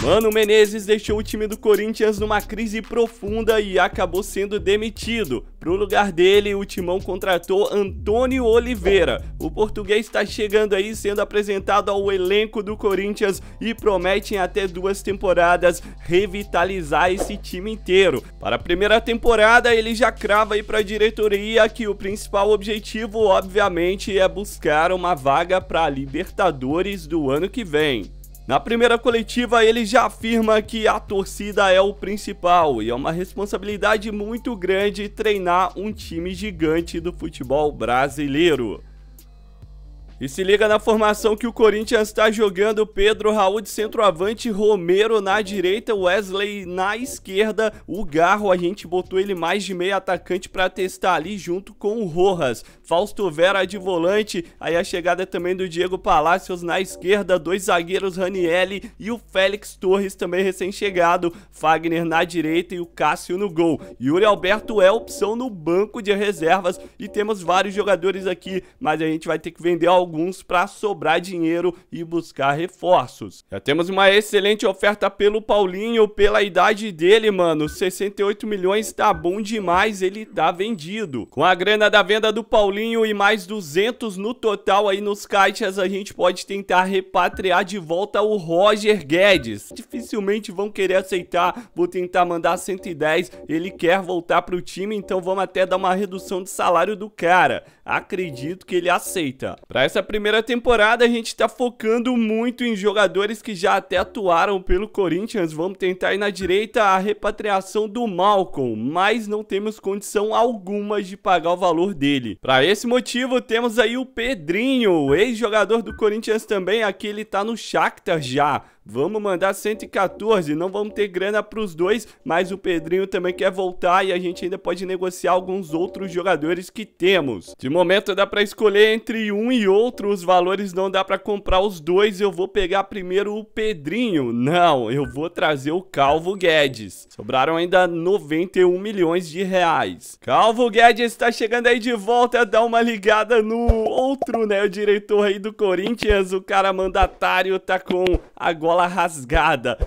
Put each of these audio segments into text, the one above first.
Mano Menezes deixou o time do Corinthians numa crise profunda e acabou sendo demitido. Pro lugar dele, o Timão contratou Antônio Oliveira. O português está chegando aí sendo apresentado ao elenco do Corinthians e promete em até duas temporadas revitalizar esse time inteiro. Para a primeira temporada, ele já crava aí para a diretoria que o principal objetivo, obviamente, é buscar uma vaga para Libertadores do ano que vem. Na primeira coletiva, ele já afirma que a torcida é o principal e é uma responsabilidade muito grande treinar um time gigante do futebol brasileiro. E se liga na formação que o Corinthians está jogando, Pedro, Raul de centroavante, Romero na direita, Wesley na esquerda, o Garro, a gente botou ele mais de meio atacante para testar ali junto com o Rojas, Fausto Vera de volante, aí a chegada também do Diego Palacios na esquerda, dois zagueiros Ranielli e o Félix Torres também recém-chegado, Fagner na direita e o Cássio no gol. Yuri Alberto é opção no banco de reservas e temos vários jogadores aqui, mas a gente vai ter que vender algo alguns para sobrar dinheiro e buscar reforços. Já temos uma excelente oferta pelo Paulinho, pela idade dele, mano. 68 milhões tá bom demais, ele tá vendido. Com a grana da venda do Paulinho e mais 200 no total aí nos caixas, a gente pode tentar repatriar de volta o Roger Guedes. Dificilmente vão querer aceitar, vou tentar mandar 110. Ele quer voltar pro time, então vamos até dar uma redução de salário do cara. Acredito que ele aceita. Para essa primeira temporada a gente tá focando muito em jogadores que já até atuaram pelo Corinthians. Vamos tentar ir na direita a repatriação do Malcolm, mas não temos condição alguma de pagar o valor dele. Para esse motivo temos aí o Pedrinho, ex-jogador do Corinthians também, aqui ele tá no Shakhtar já. Vamos mandar 114, não vamos ter grana para os dois, mas o Pedrinho também quer voltar e a gente ainda pode negociar alguns outros jogadores que temos. De momento dá para escolher entre um e outro, os valores não dá para comprar os dois, eu vou pegar primeiro o Pedrinho. Não, eu vou trazer o Calvo Guedes. Sobraram ainda 91 milhões de reais. Calvo Guedes está chegando aí de volta, dá uma ligada no outro, né, o diretor aí do Corinthians, o cara mandatário tá com a gola bola rasgada.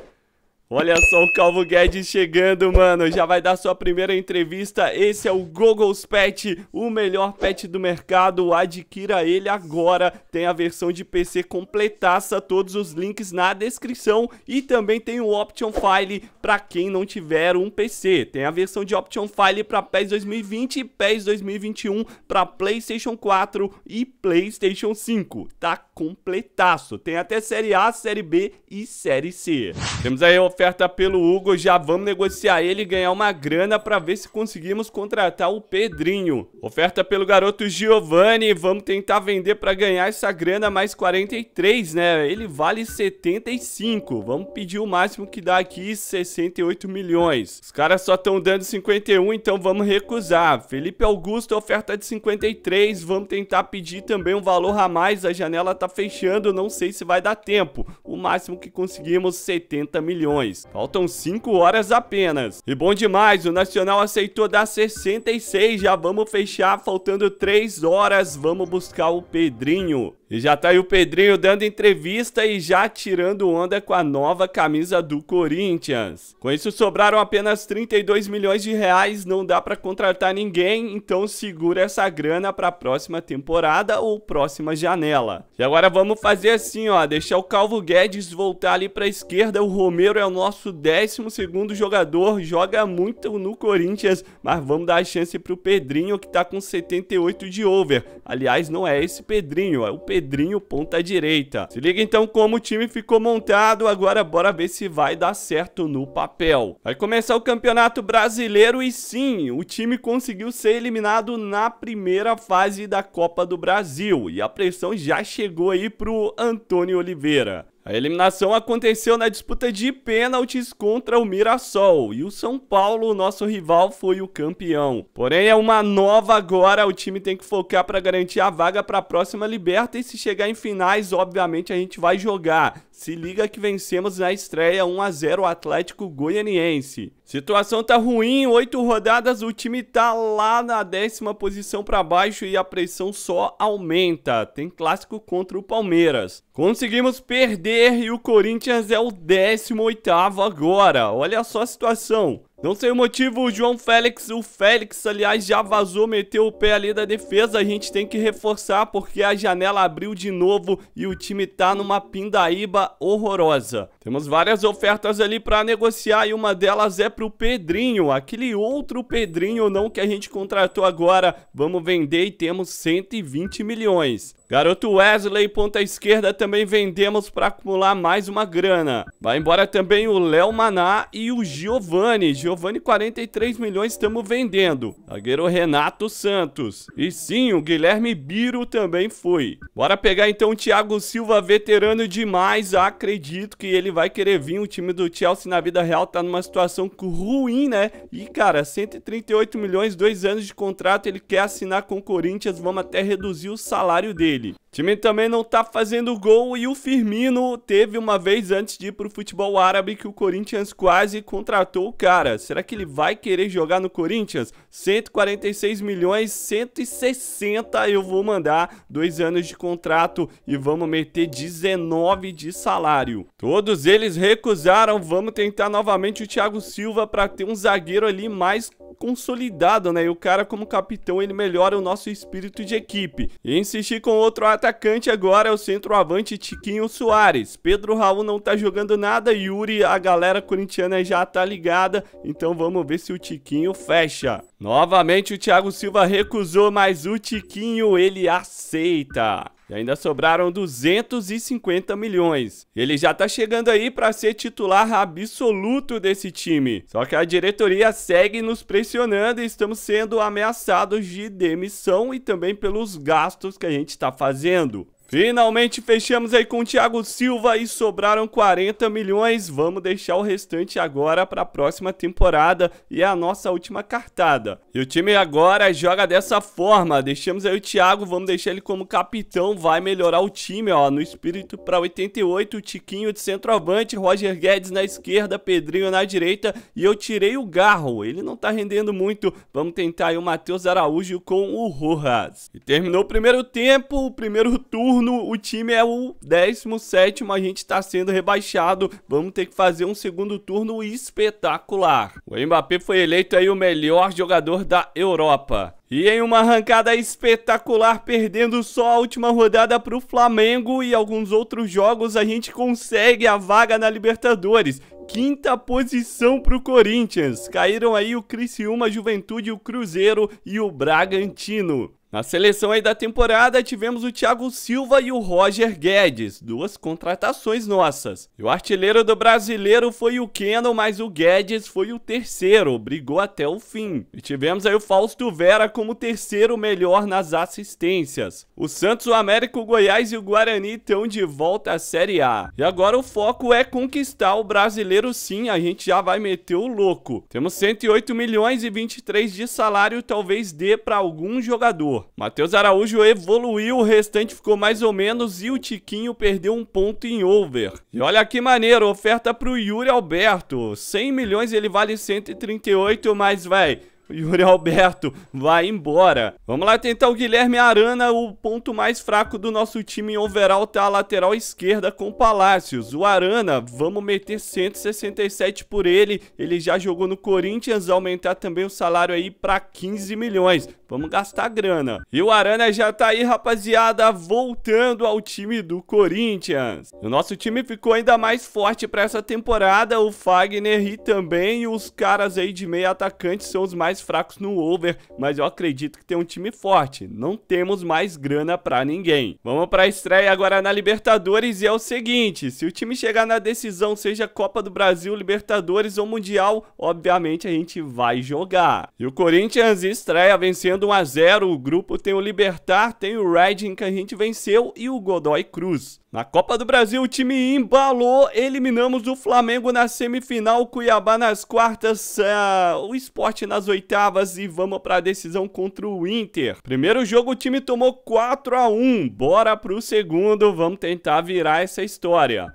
Olha só o Calvo Guedes chegando, mano. Já vai dar sua primeira entrevista. Esse é o Google's Pet, o melhor pet do mercado. Adquira ele agora. Tem a versão de PC completaça, todos os links na descrição. E também tem o Option File para quem não tiver um PC. Tem a versão de Option File para PES 2020 e PES 2021 para PlayStation 4 e PlayStation 5. Tá completaço. Tem até Série A, Série B e Série C. Temos aí o oferta pelo Hugo, já vamos negociar ele e ganhar uma grana para ver se conseguimos contratar o Pedrinho. Oferta pelo garoto Giovanni, vamos tentar vender para ganhar essa grana mais 43, né? Ele vale 75, vamos pedir o máximo que dá aqui, 68 milhões. Os caras só estão dando 51, então vamos recusar. Felipe Augusto, oferta de 53, vamos tentar pedir também um valor a mais, a janela tá fechando, não sei se vai dar tempo. O máximo que conseguimos, 70 milhões. Faltam 5 horas apenas. E bom demais, o Nacional aceitou dar 66, já vamos fechar, faltando 3 horas, vamos buscar o Pedrinho. E já tá aí o Pedrinho dando entrevista e já tirando onda com a nova camisa do Corinthians. Com isso sobraram apenas 32 milhões de reais, não dá para contratar ninguém, então segura essa grana para a próxima temporada ou próxima janela. E agora vamos fazer assim, ó, deixar o Calvo Guedes voltar ali para esquerda, o Romero é o nosso 12 segundo jogador, joga muito no Corinthians, mas vamos dar a chance pro Pedrinho que tá com 78 de over. Aliás, não é esse Pedrinho, é o Pedrinho Pedrinho ponta direita. Se liga então como o time ficou montado, agora bora ver se vai dar certo no papel. Vai começar o Campeonato Brasileiro e sim, o time conseguiu ser eliminado na primeira fase da Copa do Brasil e a pressão já chegou aí pro Antônio Oliveira. A eliminação aconteceu na disputa de pênaltis contra o Mirassol e o São Paulo, nosso rival, foi o campeão. Porém, é uma nova agora, o time tem que focar para garantir a vaga para a próxima Liberta e se chegar em finais, obviamente a gente vai jogar. Se liga que vencemos na estreia 1 a 0 o Atlético Goianiense. Situação tá ruim, oito rodadas, o time tá lá na décima posição para baixo e a pressão só aumenta. Tem clássico contra o Palmeiras. Conseguimos perder e o Corinthians é o 18 agora. Olha só a situação. Não sei o motivo, o João Félix, o Félix, aliás, já vazou, meteu o pé ali da defesa. A gente tem que reforçar porque a janela abriu de novo e o time tá numa pindaíba horrorosa. Temos várias ofertas ali para negociar e uma delas é pro Pedrinho, aquele outro Pedrinho não que a gente contratou agora. Vamos vender e temos 120 milhões. Garoto Wesley, ponta esquerda, também vendemos para acumular mais uma grana. Vai embora também o Léo Maná e o Giovani. Giovani, 43 milhões, estamos vendendo. Zagueiro Renato Santos. E sim, o Guilherme Biro também foi. Bora pegar então o Thiago Silva, veterano demais. Acredito que ele vai querer vir. O time do Chelsea na vida real tá numa situação ruim, né? E, cara, 138 milhões, dois anos de contrato. Ele quer assinar com o Corinthians. Vamos até reduzir o salário dele dele. O time também não tá fazendo gol e o Firmino teve uma vez antes de ir pro futebol árabe que o Corinthians quase contratou o cara. Será que ele vai querer jogar no Corinthians? 146 milhões, 160 eu vou mandar, dois anos de contrato e vamos meter 19 de salário. Todos eles recusaram, vamos tentar novamente o Thiago Silva para ter um zagueiro ali mais consolidado, né? E o cara como capitão, ele melhora o nosso espírito de equipe. E insistir com outro atacante agora é o centroavante Tiquinho Soares. Pedro Raul não tá jogando nada, Yuri, a galera corintiana já tá ligada, então vamos ver se o Tiquinho fecha. Novamente o Thiago Silva recusou, mas o Tiquinho ele aceita. E ainda sobraram 250 milhões. Ele já tá chegando aí para ser titular absoluto desse time. Só que a diretoria segue nos pressionando e estamos sendo ameaçados de demissão e também pelos gastos que a gente está fazendo. Finalmente fechamos aí com o Thiago Silva e sobraram 40 milhões. Vamos deixar o restante agora para a próxima temporada e a nossa última cartada. E o time agora joga dessa forma. Deixamos aí o Thiago, vamos deixar ele como capitão, vai melhorar o time, ó, no espírito para 88, Tiquinho de centroavante, Roger Guedes na esquerda, Pedrinho na direita e eu tirei o Garro. Ele não tá rendendo muito. Vamos tentar aí o Matheus Araújo com o Rojas. E terminou o primeiro tempo, o primeiro turno turno, o time é o 17, a gente está sendo rebaixado. Vamos ter que fazer um segundo turno espetacular. O Mbappé foi eleito aí o melhor jogador da Europa. E em uma arrancada espetacular, perdendo só a última rodada para o Flamengo e alguns outros jogos, a gente consegue a vaga na Libertadores. Quinta posição para o Corinthians. Caíram aí o Criciúma, Juventude, o Cruzeiro e o Bragantino. Na seleção aí da temporada tivemos o Thiago Silva e o Roger Guedes, duas contratações nossas. E o artilheiro do brasileiro foi o Keno, mas o Guedes foi o terceiro, brigou até o fim. E tivemos aí o Fausto Vera como terceiro melhor nas assistências. O Santos, o América, o Goiás e o Guarani estão de volta à Série A. E agora o foco é conquistar o brasileiro sim, a gente já vai meter o louco. Temos 108 milhões e 23 de salário, talvez dê para algum jogador. Matheus Araújo evoluiu, o restante ficou mais ou menos e o Tiquinho perdeu um ponto em over. E olha que maneiro, oferta pro Yuri Alberto. 100 milhões ele vale 138, mas vai, Yuri Alberto vai embora. Vamos lá tentar o Guilherme Arana, o ponto mais fraco do nosso time em overall tá a lateral esquerda com Palácios. O Arana, vamos meter 167 por ele. Ele já jogou no Corinthians, aumentar também o salário aí para 15 milhões. Vamos gastar grana. E o Arana já tá aí, rapaziada, voltando ao time do Corinthians. O nosso time ficou ainda mais forte para essa temporada. O Fagner e também os caras aí de meio atacante são os mais fracos no over, mas eu acredito que tem um time forte. Não temos mais grana pra ninguém. Vamos pra estreia agora na Libertadores e é o seguinte, se o time chegar na decisão, seja Copa do Brasil, Libertadores ou Mundial, obviamente a gente vai jogar. E o Corinthians estreia vencendo 1 a 0 o grupo tem o Libertar, tem o Redding que a gente venceu e o Godoy Cruz. Na Copa do Brasil, o time embalou, eliminamos o Flamengo na semifinal, Cuiabá nas quartas, uh, o esporte nas oitavas e vamos para a decisão contra o Inter. Primeiro jogo, o time tomou 4 a 1 bora pro segundo, vamos tentar virar essa história.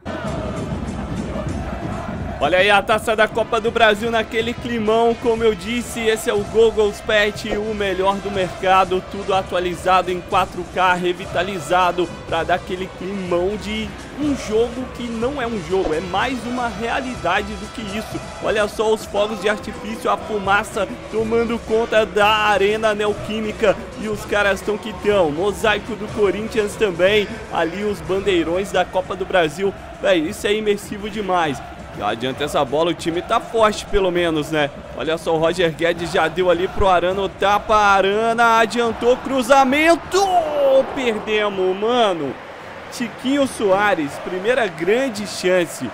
Olha aí a taça da Copa do Brasil naquele climão, como eu disse, esse é o Google's Pet, o melhor do mercado, tudo atualizado em 4K, revitalizado, para dar aquele climão de um jogo que não é um jogo, é mais uma realidade do que isso. Olha só os fogos de artifício, a fumaça tomando conta da arena neoquímica e os caras estão que tão. Mosaico do Corinthians também, ali os bandeirões da Copa do Brasil. Véi, isso é imersivo demais. Já adianta essa bola, o time tá forte pelo menos, né? Olha só, o Roger Guedes já deu ali pro Arana, tapa, Arana adiantou, cruzamento! Perdemos, mano. Tiquinho Soares, primeira grande chance.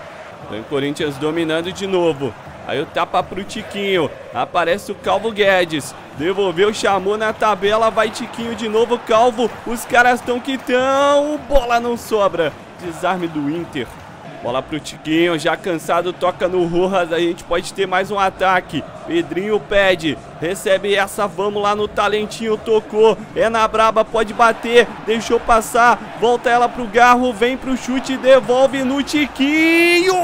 O Corinthians dominando de novo. Aí o tapa pro Tiquinho. Aparece o Calvo Guedes. Devolveu, chamou na tabela. Vai Tiquinho de novo, Calvo. Os caras estão que tão. Bola não sobra. Desarme do Inter. Bola pro Tiquinho, já cansado, toca no Rojas, a gente pode ter mais um ataque. Pedrinho pede, recebe essa, vamos lá no talentinho, tocou, é na braba, pode bater, deixou passar, volta ela pro Garro, vem pro chute, devolve no Tiquinho,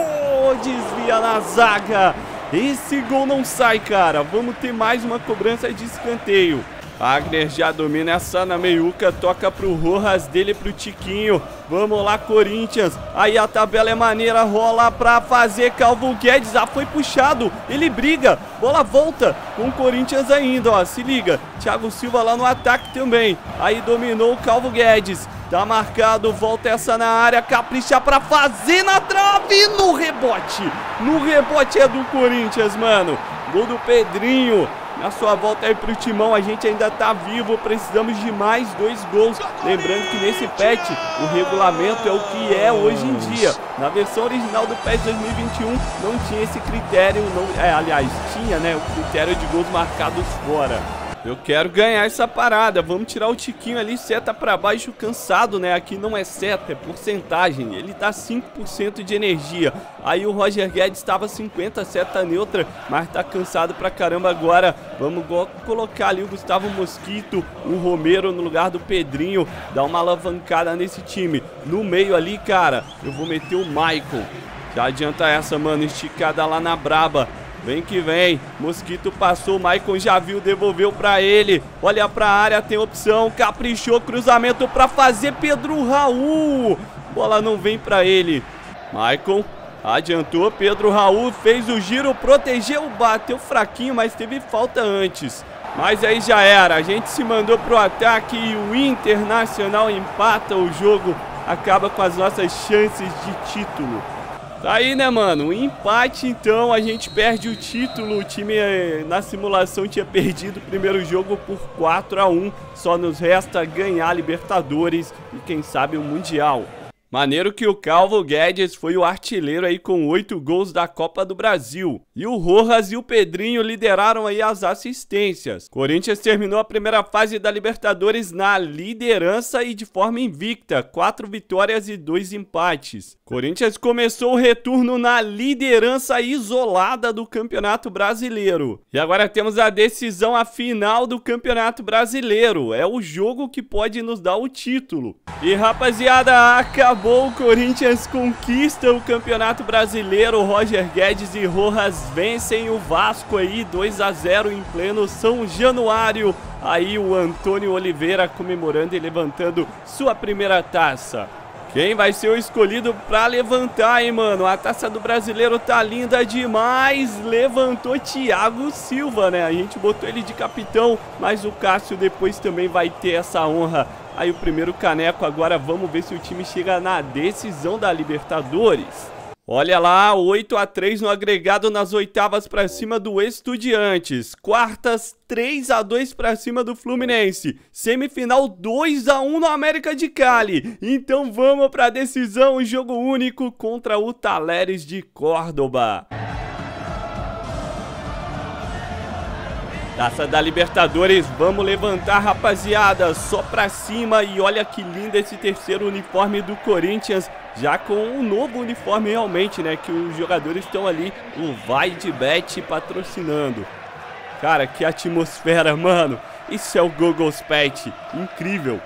desvia na zaga. Esse gol não sai, cara, vamos ter mais uma cobrança de escanteio. Agner já domina essa na meiuca, toca pro Rojas, dele pro Tiquinho. Vamos lá, Corinthians. Aí a tabela é maneira, rola pra fazer Calvo Guedes. Ah, foi puxado, ele briga. Bola volta com o Corinthians ainda, ó. Se liga. Thiago Silva lá no ataque também. Aí dominou o Calvo Guedes. Tá marcado, volta essa na área, capricha pra fazer na trave, no rebote. No rebote é do Corinthians, mano. Gol do Pedrinho na sua volta aí pro Timão. A gente ainda tá vivo, precisamos de mais dois gols. Lembrando que nesse patch o regulamento é o que é hoje em dia. Na versão original do patch 2021 não tinha esse critério, não, é, aliás, tinha, né, o critério de gols marcados fora. Eu quero ganhar essa parada. Vamos tirar o Tiquinho ali, seta pra baixo, cansado, né? Aqui não é seta, é porcentagem. Ele tá 5% de energia. Aí o Roger Guedes estava 50, seta neutra, mas tá cansado pra caramba agora. Vamos colocar ali o Gustavo Mosquito, o Romero no lugar do Pedrinho. Dar uma alavancada nesse time. No meio ali, cara, eu vou meter o Michael. Já adianta essa, mano, esticada lá na braba. Vem que vem. Mosquito passou, Maicon já viu, devolveu pra ele. Olha pra área, tem opção. Caprichou, cruzamento pra fazer Pedro Raul. Bola não vem pra ele. Maicon adiantou. Pedro Raul fez o giro, protegeu, bateu fraquinho, mas teve falta antes. Mas aí já era. A gente se mandou pro ataque e o Internacional empata o jogo. Acaba com as nossas chances de título. Tá aí, né, mano? Um empate, então, a gente perde o título. O time eh, na simulação tinha perdido o primeiro jogo por 4 a 1 Só nos resta ganhar a Libertadores e, quem sabe, o Mundial. Maneiro que o Calvo Guedes foi o artilheiro aí com oito gols da Copa do Brasil. E o Rojas e o Pedrinho lideraram aí as assistências. Corinthians terminou a primeira fase da Libertadores na liderança e de forma invicta, quatro vitórias e dois empates. Corinthians começou o retorno na liderança isolada do Campeonato Brasileiro. E agora temos a decisão a final do Campeonato Brasileiro. É o jogo que pode nos dar o título. E rapaziada, acabou acabou, o Corinthians conquista o Campeonato Brasileiro. Roger Guedes e Rojas vencem o Vasco aí 2 a 0 em pleno São Januário. Aí o Antônio Oliveira comemorando e levantando sua primeira taça. Quem vai ser o escolhido para levantar, hein, mano? A taça do brasileiro tá linda demais. Levantou Thiago Silva, né? A gente botou ele de capitão, mas o Cássio depois também vai ter essa honra Aí o primeiro caneco, agora vamos ver se o time chega na decisão da Libertadores. Olha lá, 8 a 3 no agregado nas oitavas para cima do Estudiantes. Quartas, 3 a 2 para cima do Fluminense. Semifinal 2 a 1 no América de Cali. Então vamos para a decisão, jogo único contra o Taleres de Córdoba. Taça da Libertadores, vamos levantar, rapaziada, só pra cima e olha que lindo esse terceiro uniforme do Corinthians, já com um novo uniforme realmente, né, que os jogadores estão ali, o Vai de Bet patrocinando. Cara, que atmosfera, mano, isso é o Google's Pet, incrível.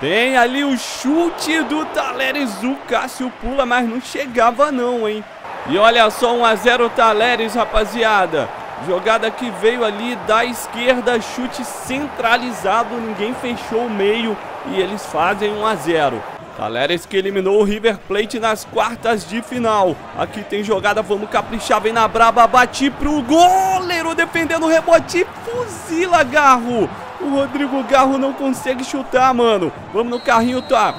Tem ali o chute do Taleres, o Cássio pula, mas não chegava não, hein. E olha só, 1 a 0 Taleres, rapaziada. Jogada que veio ali da esquerda, chute centralizado, ninguém fechou o meio e eles fazem 1 a 0. Taleres que eliminou o River Plate nas quartas de final. Aqui tem jogada, vamos caprichar, vem na braba, bate pro goleiro, defendendo o rebote, fuzila Garro. O Rodrigo Garro não consegue chutar, mano. Vamos no carrinho, tá?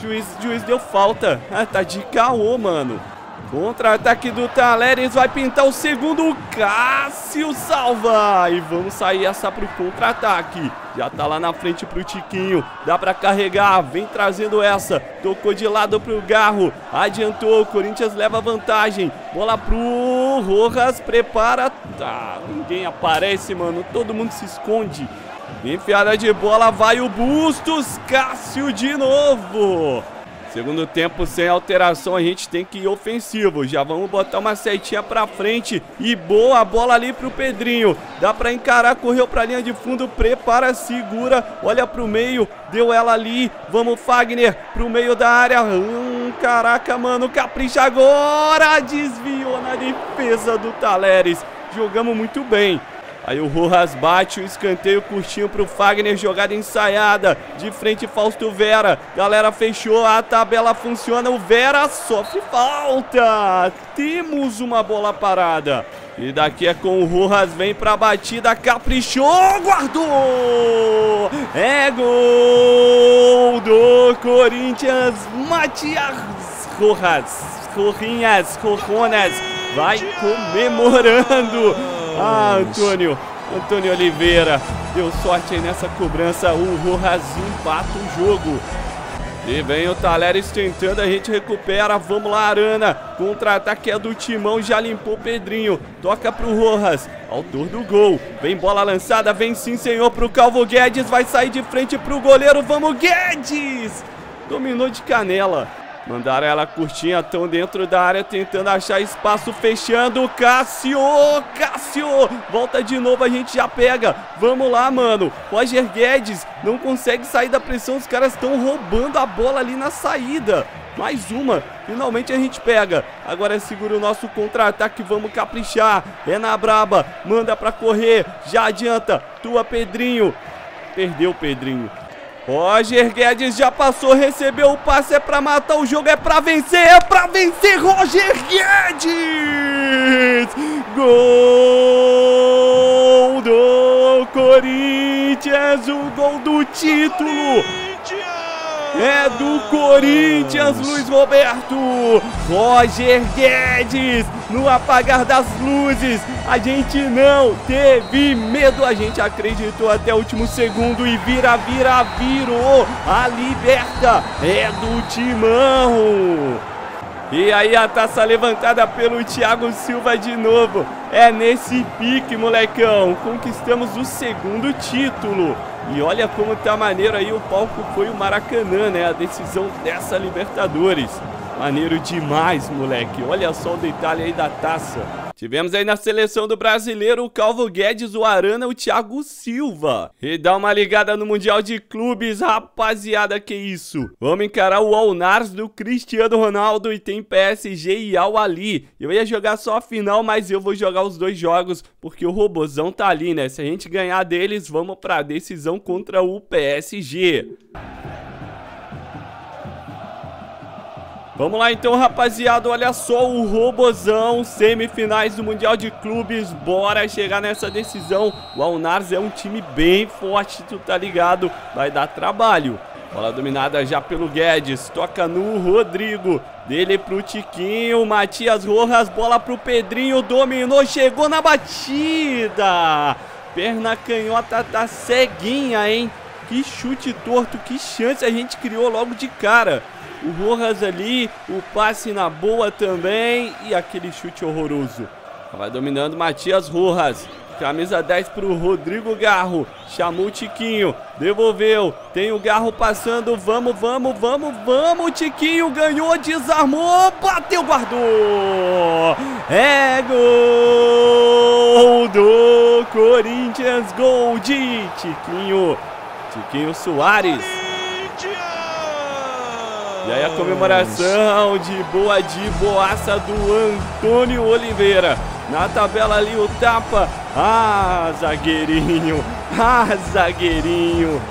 Juiz, juiz deu falta. Ah, tá de caô, mano. Contra-ataque do Taleres, vai pintar o segundo, Cássio salva! E vamos sair essa pro contra-ataque. Já tá lá na frente pro Tiquinho, dá pra carregar, vem trazendo essa. Tocou de lado pro Garro, adiantou, Corinthians leva vantagem. Bola pro Rojas, prepara. Tá, ninguém aparece, mano, todo mundo se esconde. Enfiada de bola, vai o Bustos, Cássio de novo. Segundo tempo sem alteração, a gente tem que ir ofensivo. Já vamos botar uma setinha pra frente. E boa bola ali pro Pedrinho. Dá pra encarar, correu pra linha de fundo, prepara, segura, olha pro meio, deu ela ali. Vamos, Fagner, pro meio da área. Hum, caraca, mano, capricha agora. Desviou na defesa do Taleres. Jogamos muito bem. Aí o Rojas bate o escanteio curtinho pro Fagner, jogada ensaiada. De frente Fausto Vera. Galera fechou, a tabela funciona. O Vera sofre falta. Temos uma bola parada. E daqui é com o Rojas, vem pra batida, caprichou, guardou! É gol do Corinthians, Matias Rojas, Corrinhas, Corronas, vai comemorando. Ah, Antônio. Antônio Oliveira. Deu sorte aí nessa cobrança. O Rojas empata o jogo. E vem o Taleres tentando, a gente recupera. Vamos lá, Arana. Contra-ataque é do Timão, já limpou Pedrinho. Toca pro Rojas, autor do gol. Vem bola lançada, vem sim, senhor, pro Calvo Guedes. Vai sair de frente pro goleiro. Vamos, Guedes! Dominou de canela. Mandaram ela curtinha, estão dentro da área tentando achar espaço, fechando. Cássio, Cássio, volta de novo, a gente já pega. Vamos lá, mano. Roger Guedes não consegue sair da pressão, os caras estão roubando a bola ali na saída. Mais uma, finalmente a gente pega. Agora segura o nosso contra-ataque, vamos caprichar. É na braba, manda pra correr, já adianta. Tua, Pedrinho. Perdeu, Pedrinho. Roger Guedes já passou, recebeu o passe, é pra matar o jogo, é pra vencer, é pra vencer, Roger Guedes! Gol do Corinthians, o gol do título! É do Corinthians, Luiz Roberto. Roger Guedes, no apagar das luzes. A gente não teve medo, a gente acreditou até o último segundo e vira, vira, virou. A liberta é do Timão. E aí a taça levantada pelo Thiago Silva de novo. É nesse pique, molecão. Conquistamos o segundo título. E olha como tá maneiro aí, o palco foi o Maracanã, né? A decisão dessa Libertadores. Maneiro demais, moleque. Olha só o detalhe aí da taça. Tivemos aí na seleção do brasileiro o Calvo Guedes, o Arana, o Thiago Silva. E dá uma ligada no Mundial de Clubes, rapaziada, que isso. Vamos encarar o Alnars do Cristiano Ronaldo e tem PSG e Al Ali. Eu ia jogar só a final, mas eu vou jogar os dois jogos porque o robozão tá ali, né? Se a gente ganhar deles, vamos pra decisão contra o PSG. Vamos lá então, rapaziada, olha só o Robozão, semifinais do Mundial de Clubes, bora chegar nessa decisão. O Alnars é um time bem forte, tu tá ligado? Vai dar trabalho. Bola dominada já pelo Guedes, toca no Rodrigo, dele pro Tiquinho, Matias Rojas, bola pro Pedrinho, dominou, chegou na batida. Perna canhota tá ceguinha, hein? Que chute torto, que chance a gente criou logo de cara. O Rojas ali, o passe na boa também e aquele chute horroroso. Vai dominando Matias Rojas. Camisa 10 para o Rodrigo Garro. Chamou o Tiquinho. Devolveu. Tem o Garro passando. Vamos, vamos, vamos, vamos. Tiquinho ganhou, desarmou. Bateu, guardou. É gol do Corinthians. Gol de Tiquinho. Tiquinho Soares. E aí a comemoração de boa de boaça do Antônio Oliveira. Na tabela ali o tapa. Ah, zagueirinho. Ah, zagueirinho.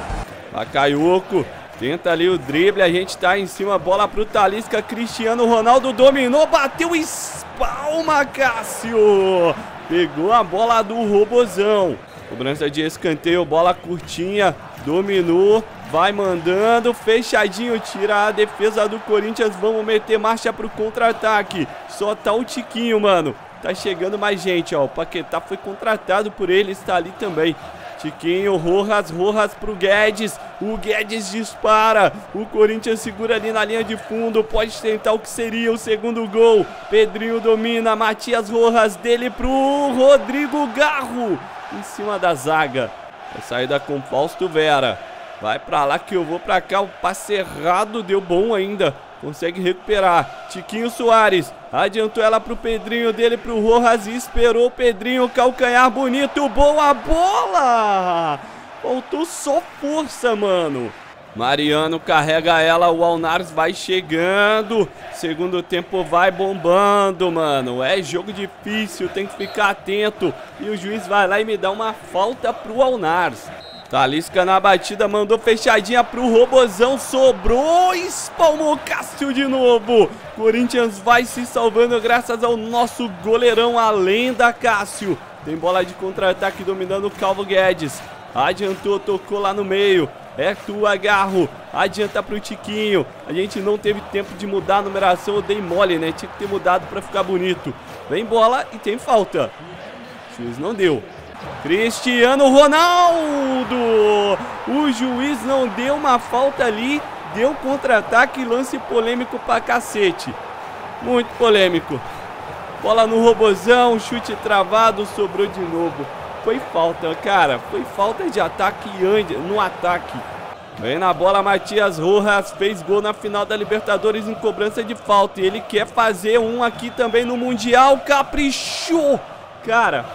Bakayoko tenta ali o drible. A gente tá em cima. Bola pro Talisca. Cristiano Ronaldo dominou. Bateu. Espalma, Cássio. Pegou a bola do Robozão. Cobrança de escanteio. Bola curtinha. Dominou. Vai mandando, fechadinho, tira a defesa do Corinthians. Vamos meter marcha pro contra-ataque. Só tá o Tiquinho, mano. Tá chegando mais gente, ó. O Paquetá foi contratado por ele, está ali também. Tiquinho, Rojas, Rojas pro Guedes. O Guedes dispara. O Corinthians segura ali na linha de fundo. Pode tentar o que seria o segundo gol. Pedrinho domina. Matias Rojas dele pro Rodrigo Garro. Em cima da zaga. A saída com Fausto Vera. Vai pra lá que eu vou pra cá. O passe errado deu bom ainda. Consegue recuperar. Tiquinho Soares. Adiantou ela pro Pedrinho dele, pro Rojas. E esperou o Pedrinho. Calcanhar bonito. Boa bola! Faltou só força, mano. Mariano carrega ela, o Alnars vai chegando. Segundo tempo vai bombando, mano. É jogo difícil, tem que ficar atento. E o juiz vai lá e me dá uma falta pro Alnars. Talisca na batida, mandou fechadinha pro Robozão, sobrou, espalmou Cássio de novo. Corinthians vai se salvando graças ao nosso goleirão, além da Cássio. Tem bola de contra-ataque dominando o Calvo Guedes. Adiantou, tocou lá no meio. É tua, Garro. Adianta pro Tiquinho. A gente não teve tempo de mudar a numeração. Eu dei mole, né? Tinha que ter mudado pra ficar bonito. Vem bola e tem falta. O não deu. Cristiano Ronaldo! O juiz não deu uma falta ali, deu contra-ataque, lance polêmico pra cacete. Muito polêmico. Bola no robozão, chute travado, sobrou de novo. Foi falta, cara. Foi falta de ataque no ataque. Vem na bola, Matias Rojas fez gol na final da Libertadores em cobrança de falta. E ele quer fazer um aqui também no Mundial. Caprichou! Cara,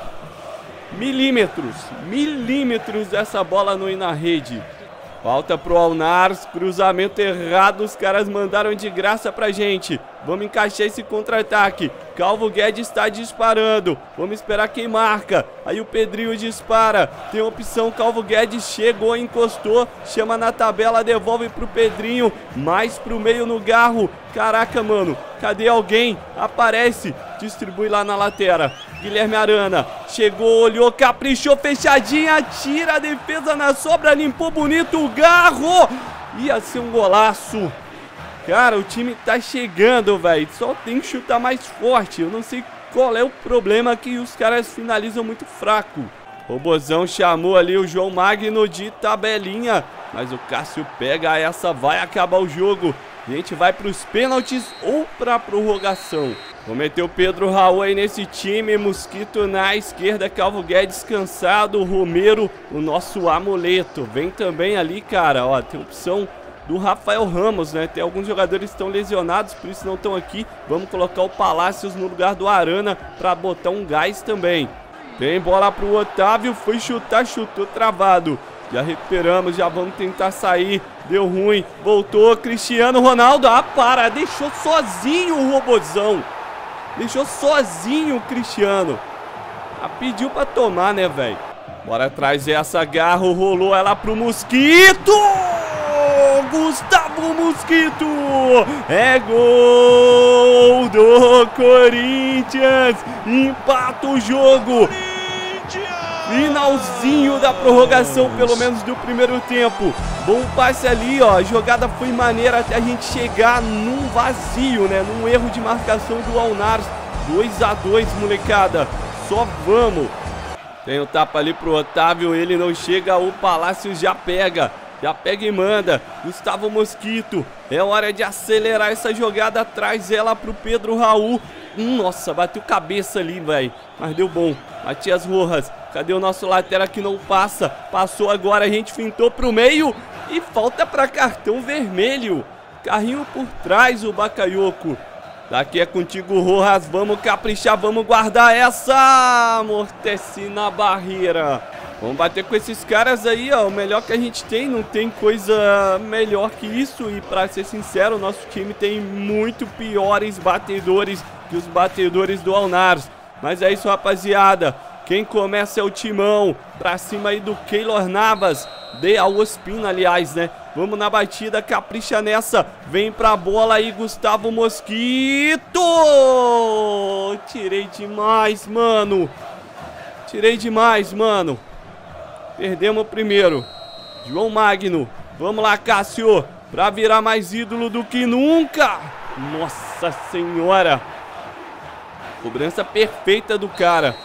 milímetros, milímetros dessa bola não ir na rede. Falta pro Alnars, cruzamento errado, os caras mandaram de graça pra gente. Vamos encaixar esse contra-ataque. Calvo Guedes está disparando. Vamos esperar quem marca. Aí o Pedrinho dispara. Tem opção. Calvo Guedes chegou, encostou. Chama na tabela, devolve pro Pedrinho. Mais pro meio no garro. Caraca, mano. Cadê alguém? Aparece. Distribui lá na lateral. Guilherme Arana. Chegou, olhou, caprichou, fechadinha. Tira a defesa na sobra. Limpou bonito o garro. Ia ser um golaço. Cara, o time tá chegando, velho. Só tem que chutar mais forte. Eu não sei qual é o problema que os caras finalizam muito fraco. O Bozão chamou ali o João Magno de tabelinha. Mas o Cássio pega essa, vai acabar o jogo. A gente vai para os pênaltis ou para prorrogação. Vou meter o Pedro Raul aí nesse time. Mosquito na esquerda, Calvo Guedes cansado. Romero, o nosso amuleto. Vem também ali, cara. Ó, tem opção do Rafael Ramos, né? Tem alguns jogadores que estão lesionados, por isso não estão aqui. Vamos colocar o Palácios no lugar do Arana para botar um gás também. Tem bola para o Otávio, foi chutar, chutou travado. Já recuperamos, já vamos tentar sair. Deu ruim, voltou Cristiano Ronaldo. Ah, para, deixou sozinho o Robozão. Deixou sozinho o Cristiano. Ah, pediu para tomar, né, velho? Bora trazer essa garra, rolou ela pro Mosquito! Gustavo Mosquito. É gol do Corinthians. Empata o jogo. Finalzinho da prorrogação, pelo menos do primeiro tempo. Bom passe ali, ó. A jogada foi maneira até a gente chegar num vazio, né? Num erro de marcação do Alnars. 2 a 2 molecada. Só vamos. Tem o tapa ali pro Otávio, ele não chega, o Palácio já pega. Já pega e manda. Gustavo Mosquito. É hora de acelerar essa jogada. Traz ela pro Pedro Raul. Hum, nossa, bateu cabeça ali, velho. Mas deu bom. Matias Rojas. Cadê o nosso lateral que não passa? Passou agora, a gente fintou pro meio. E falta para cartão vermelho. Carrinho por trás, o Bakayoko. Daqui é contigo, Rojas. Vamos caprichar, vamos guardar essa. Amortece na barreira. Vamos bater com esses caras aí, ó. O melhor que a gente tem, não tem coisa melhor que isso. E pra ser sincero, o nosso time tem muito piores batedores que os batedores do Alnars. Mas é isso, rapaziada. Quem começa é o Timão. Pra cima aí do Keylor Navas. De Alwaspina, aliás, né? Vamos na batida, capricha nessa. Vem pra bola aí, Gustavo Mosquito. Tirei demais, mano. Tirei demais, mano. Perdemos o primeiro. João Magno. Vamos lá, Cássio. Pra virar mais ídolo do que nunca. Nossa senhora. Cobrança perfeita do cara.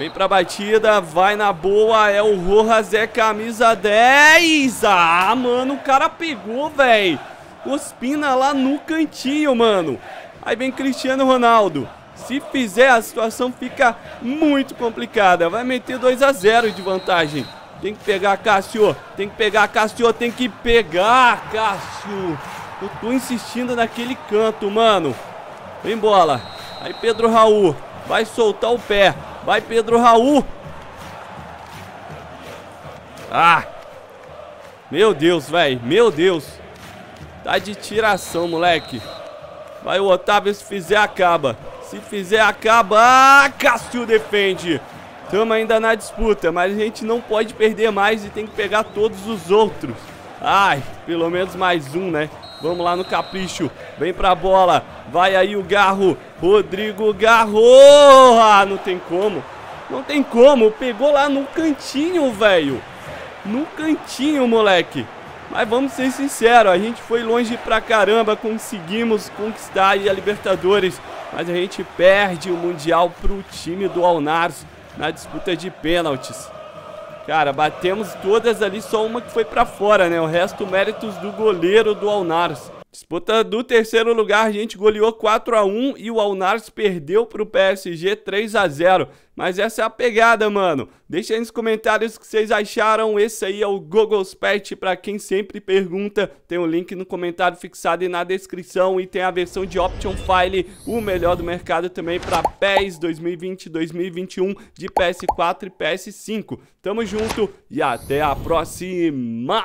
Vem pra batida, vai na boa, é o Rojas, é camisa 10. Ah, mano, o cara pegou, velho. Ospina lá no cantinho, mano. Aí vem Cristiano Ronaldo. Se fizer, a situação fica muito complicada. Vai meter 2 a 0 de vantagem. Tem que pegar, Cássio. Tem que pegar, Cássio. Tem que pegar, Cássio. Eu tô insistindo naquele canto, mano. Vem bola. Aí Pedro Raul. Vai soltar o pé. Vai Pedro Raul. Ah. Meu Deus, velho. Meu Deus. Tá de tiração, moleque. Vai o Otávio, se fizer, acaba. Se fizer, acaba. Ah, Cássio defende. Estamos ainda na disputa, mas a gente não pode perder mais e tem que pegar todos os outros. Ai, pelo menos mais um, né? Vamos lá no capricho. Vem pra bola. Vai aí o Garro. Rodrigo Garro. Ah, não tem como. Não tem como. Pegou lá no cantinho, velho. No cantinho, moleque. Mas vamos ser sinceros, a gente foi longe pra caramba, conseguimos conquistar a Libertadores, mas a gente perde o Mundial pro time do Alnars na disputa de pênaltis. Cara, batemos todas ali, só uma que foi pra fora, né? O resto méritos do goleiro do Alnars. Disputa do terceiro lugar, a gente goleou 4 a 1 e o Alnars perdeu pro PSG 3 a 0 Mas essa é a pegada, mano. Deixa aí nos comentários o que vocês acharam. Esse aí é o Google's Pet, pra quem sempre pergunta. Tem o um link no comentário fixado e na descrição. E tem a versão de Option File, o melhor do mercado também pra PES 2020 2021 de PS4 e PS5. Tamo junto e até a próxima!